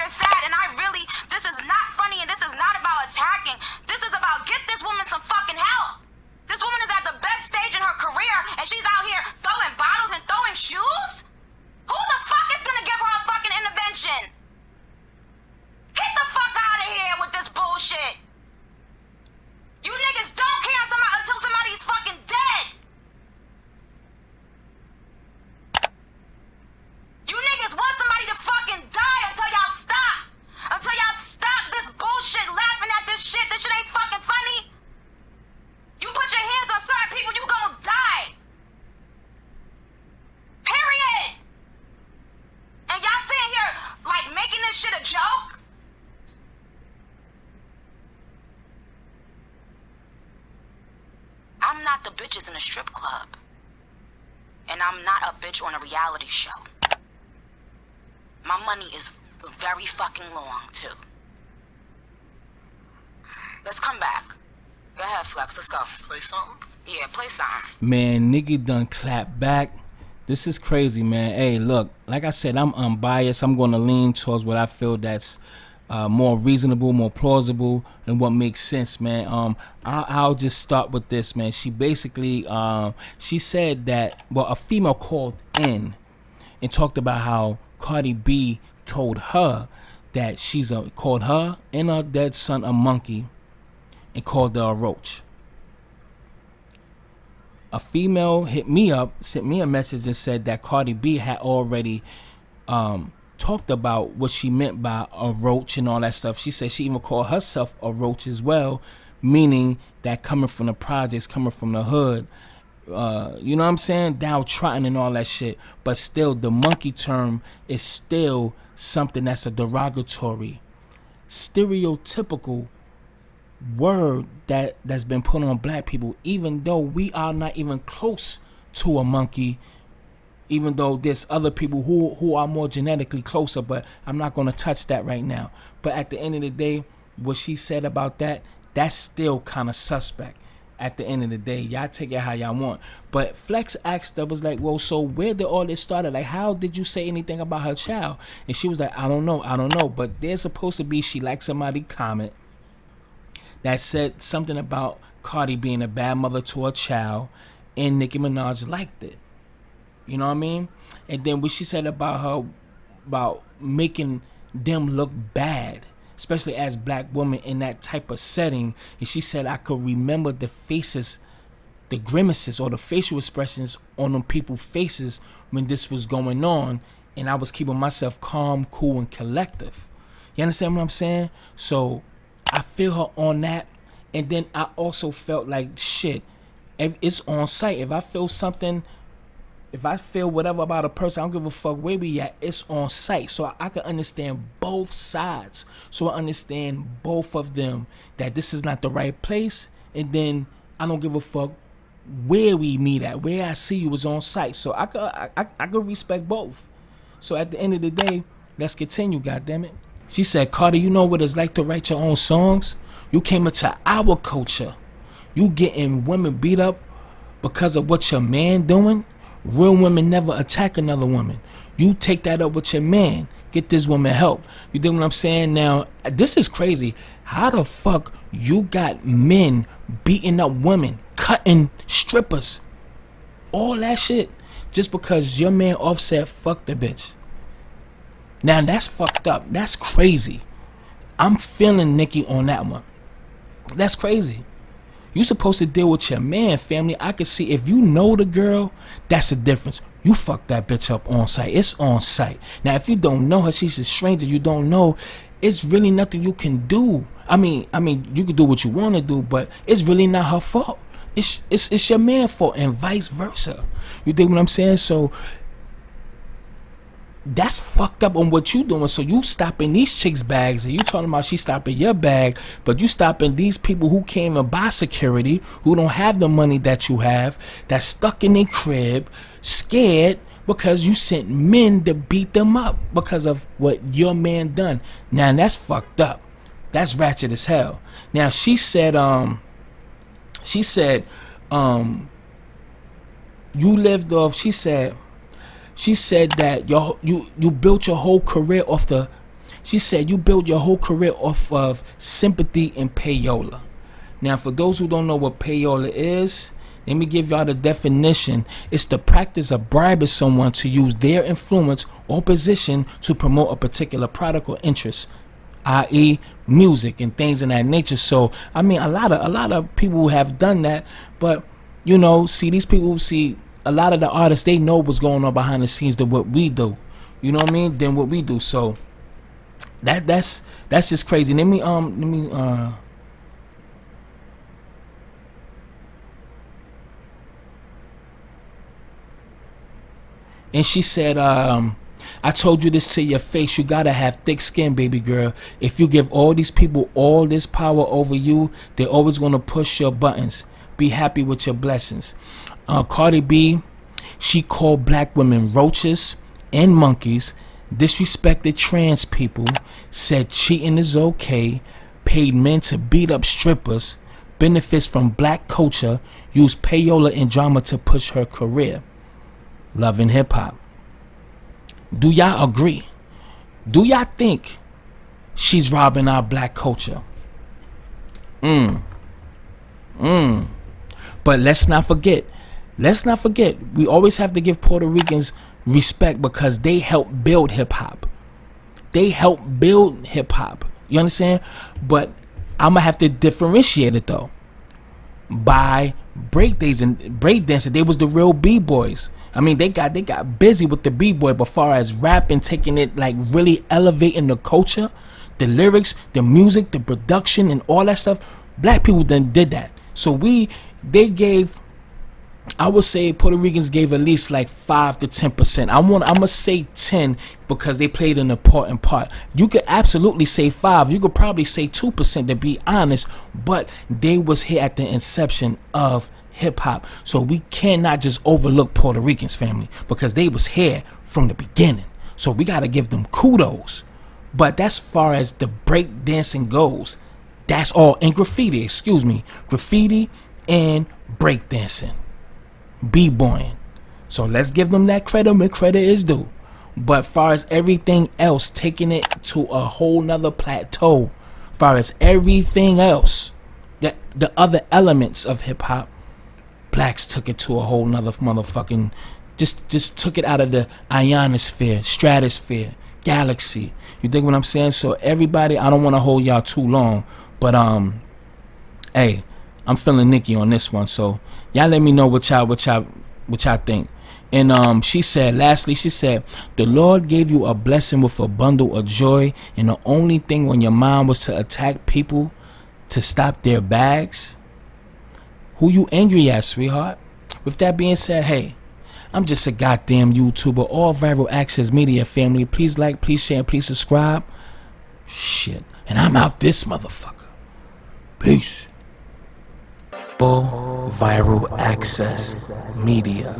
you're sad, and I really, this is not funny, and this is not about attacking. This is about get this woman some fucking help. This woman is at the best stage in her career, and she's out here throwing bottles and throwing shoes? Who the fuck is gonna give her a fucking intervention? Get the fuck out of here with this bullshit. You niggas don't care until somebody's fucking dead. You niggas want somebody to fucking die until y'all stop. Until y'all stop this bullshit laughing at this shit. This shit ain't fucking funny. You put your hands on certain people, you gonna die. Period. And y'all sitting here like making this shit a joke? I'm not the bitches in a strip club. And I'm not a bitch on a reality show. My money is very fucking long, too. Let's come back. Go ahead, Flex. Let's go. Play something? Yeah, play something. Man, nigga done clap back. This is crazy, man. Hey, look, like I said, I'm unbiased. I'm going to lean towards what I feel that's uh, more reasonable, more plausible, and what makes sense, man. Um, I'll, I'll just start with this, man. She basically, um, she said that, well, a female called in and talked about how Cardi B told her that she's a called her and her dead son a monkey and called her a roach. A female hit me up, sent me a message and said that Cardi B had already um, talked about what she meant by a roach and all that stuff. She said she even called herself a roach as well, meaning that coming from the projects, coming from the hood, uh, you know what I'm saying, downtrodden and all that shit. But still, the monkey term is still something that's a derogatory, stereotypical word that that's been put on black people even though we are not even close to a monkey even though there's other people who who are more genetically closer but I'm not going to touch that right now. But at the end of the day what she said about that that's still kind of suspect at the end of the day. Y'all take it how y'all want. But flex asked that was like well so where did all this started? Like how did you say anything about her child? And she was like i don't know i don't know. But there's supposed to be she liked somebody comment that said something about Cardi being a bad mother to a child, and Nicki Minaj liked it. You know what I mean? And then what she said about her, about making them look bad, especially as black women in that type of setting. And she said I could remember the faces, the grimaces or the facial expressions on them people's faces when this was going on, and I was keeping myself calm, cool, and collective. You understand what I'm saying? So I feel her on that, and then I also felt like shit. It's on site. If I feel something, if I feel whatever about a person, I don't give a fuck where we at. It's on site, so I, I can understand both sides. So I understand both of them that this is not the right place, and then I don't give a fuck where we meet at, where I see you is on site. So I could I, I, I respect both. So at the end of the day, let's continue. God damn it. She said, Cardi, you know what it's like to write your own songs? You came into our culture. You getting women beat up because of what your man doing? Real women never attack another woman. You take that up with your man. Get this woman help. You dig what I'm saying? Now, this is crazy. How the fuck you got men beating up women, cutting strippers, all that shit, just because your man Offset fucked the bitch? Now that's fucked up. That's crazy. I'm feeling Nicki on that one. That's crazy. You supposed to deal with your man, family. I can see if you know the girl, that's the difference. You fuck that bitch up on site. It's on site. Now, if you don't know her, she's a stranger. You don't know. It's really nothing you can do. I mean, I mean, you can do what you want to do, but it's really not her fault. It's it's it's your man fault, and vice versa. You think what I'm saying? So that's fucked up on what you doing. So you stopping these chicks' bags and you talking about she stopping your bag, but you stopping these people who came and buy security, who don't have the money that you have, that's stuck in their crib, scared because you sent men to beat them up because of what your man done. Now that's fucked up. That's ratchet as hell. Now she said, um, she said, um, you lived off. She said she said that your you you built your whole career off the She said you build your whole career off of sympathy and payola. Now, for those who don't know what payola is, let me give y'all the definition. It's the practice of bribing someone to use their influence or position to promote a particular product or interest, i.e., music and things in that nature. So, I mean, a lot of a lot of people have done that, but you know, see these people see a lot of the artists they know what's going on behind the scenes than what we do. You know what I mean? Than what we do. So that that's that's just crazy. Let me um let me uh and she said um I told you this to your face. You gotta have thick skin, baby girl. If you give all these people all this power over you, they're always gonna push your buttons. Be happy with your blessings. Uh, Cardi B, she called black women roaches and monkeys, disrespected trans people, said cheating is okay, paid men to beat up strippers, benefits from black culture, used payola and drama to push her career. Loving hip hop. Do y'all agree? Do y'all think she's robbing our black culture? Mm. But let's not forget, let's not forget, we always have to give Puerto Ricans respect because they helped build hip hop. They helped build hip hop. You understand? But I'm gonna have to differentiate it though. By breakdancing, breakdancing, they was the real b boys. I mean, they got they got busy with the b-boy, but far as rapping, taking it like really elevating the culture, the lyrics, the music, the production, and all that stuff. Black people then did that. So we they gave I would say Puerto Ricans gave at least like five to ten percent. I want I'm gonna say ten because they played an important part. You could absolutely say five. You could probably say two percent to be honest, but they was here at the inception of hip hop. So we cannot just overlook Puerto Ricans family because they was here from the beginning. So we gotta give them kudos. But that's far as the break dancing goes. That's all and graffiti, excuse me. Graffiti and breakdancing. B-boying. So let's give them that credit where credit is due. But far as everything else, taking it to a whole nother plateau, far as everything else, that the other elements of hip hop, blacks took it to a whole nother motherfucking just just took it out of the ionosphere, stratosphere, galaxy. You think what I'm saying? So everybody, I don't want to hold y'all too long, but um, hey, I'm feeling Nicki on this one. So y'all let me know what y'all what y'all what y'all think. And um, she said, lastly, she said, the Lord gave you a blessing with a bundle of joy, and the only thing when your mind was to attack people to stop their bags. Who you angry at, sweetheart? With that being said, hey, I'm just a goddamn YouTuber. All Viral Access Media family. Please like, please share, please subscribe. Shit. And I'm out this motherfucker. Peace. Full Viral Access Media.